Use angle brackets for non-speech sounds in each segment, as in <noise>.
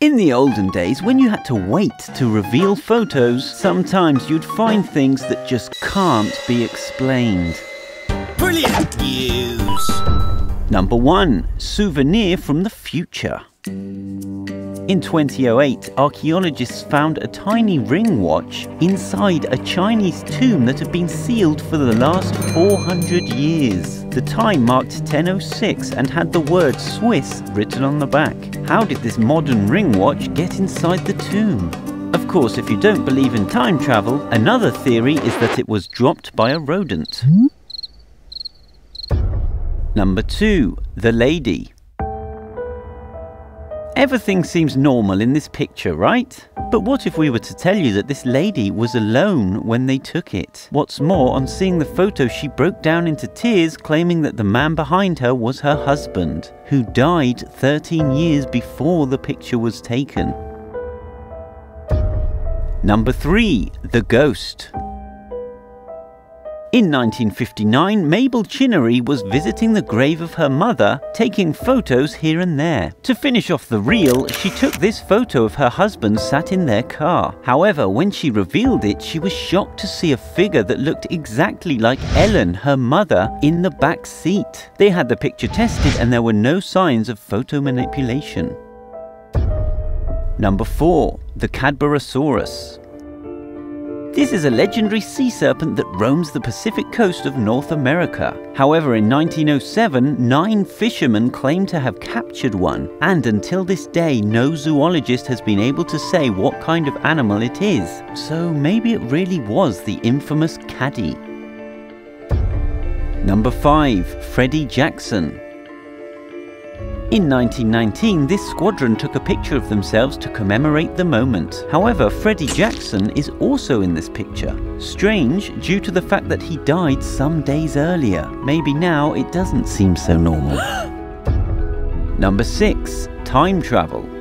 In the olden days, when you had to wait to reveal photos, sometimes you'd find things that just can't be explained. Brilliant news! Number 1. Souvenir from the future. In 2008, archaeologists found a tiny ring watch inside a Chinese tomb that had been sealed for the last 400 years. The time marked 1006 and had the word Swiss written on the back. How did this modern ring watch get inside the tomb? Of course, if you don't believe in time travel, another theory is that it was dropped by a rodent. Number 2. The Lady Everything seems normal in this picture, right? But what if we were to tell you that this lady was alone when they took it? What's more, on seeing the photo, she broke down into tears, claiming that the man behind her was her husband, who died 13 years before the picture was taken. Number 3. The Ghost in 1959, Mabel Chinnery was visiting the grave of her mother, taking photos here and there. To finish off the reel, she took this photo of her husband sat in their car. However, when she revealed it, she was shocked to see a figure that looked exactly like Ellen, her mother, in the back seat. They had the picture tested and there were no signs of photo manipulation. Number 4. The Cadborosaurus this is a legendary sea serpent that roams the Pacific coast of North America. However, in 1907, nine fishermen claimed to have captured one, and until this day, no zoologist has been able to say what kind of animal it is. So maybe it really was the infamous caddy. Number 5. Freddy Jackson in 1919, this squadron took a picture of themselves to commemorate the moment. However, Freddy Jackson is also in this picture. Strange due to the fact that he died some days earlier. Maybe now it doesn't seem so normal. <gasps> Number 6. Time Travel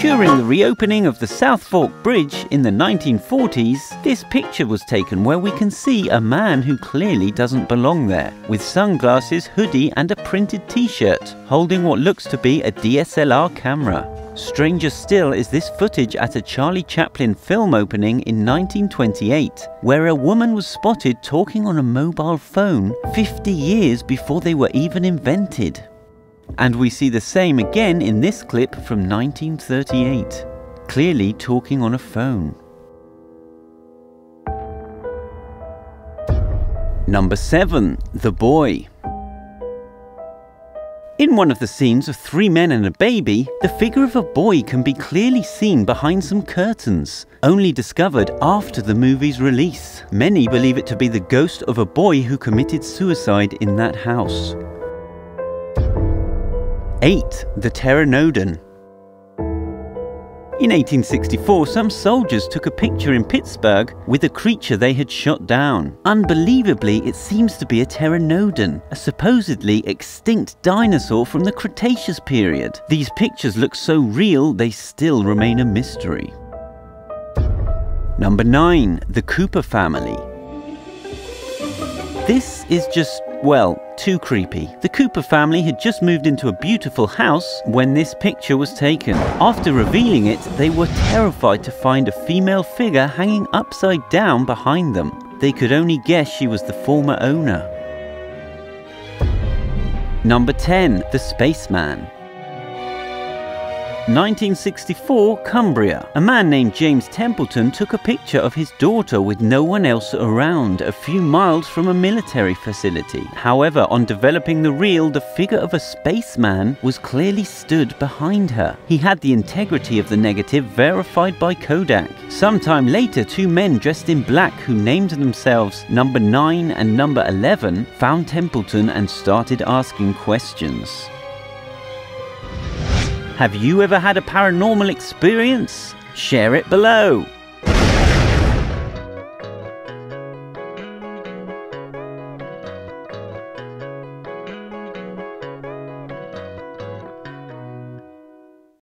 during the reopening of the South Fork Bridge in the 1940s, this picture was taken where we can see a man who clearly doesn't belong there, with sunglasses, hoodie, and a printed t shirt, holding what looks to be a DSLR camera. Stranger still is this footage at a Charlie Chaplin film opening in 1928, where a woman was spotted talking on a mobile phone 50 years before they were even invented. And we see the same again in this clip from 1938, clearly talking on a phone. Number 7. The Boy in one of the scenes of three men and a baby, the figure of a boy can be clearly seen behind some curtains, only discovered after the movie's release. Many believe it to be the ghost of a boy who committed suicide in that house. 8. The Pteranodon in 1864, some soldiers took a picture in Pittsburgh with a creature they had shot down. Unbelievably, it seems to be a pteranodon, a supposedly extinct dinosaur from the Cretaceous period. These pictures look so real, they still remain a mystery. Number 9. The Cooper Family This is just well, too creepy. The Cooper family had just moved into a beautiful house when this picture was taken. After revealing it, they were terrified to find a female figure hanging upside down behind them. They could only guess she was the former owner. Number 10. The Spaceman 1964, Cumbria. A man named James Templeton took a picture of his daughter with no one else around, a few miles from a military facility. However, on developing the reel, the figure of a spaceman was clearly stood behind her. He had the integrity of the negative verified by Kodak. Sometime later, two men dressed in black who named themselves Number 9 and Number 11 found Templeton and started asking questions. Have you ever had a paranormal experience? Share it below.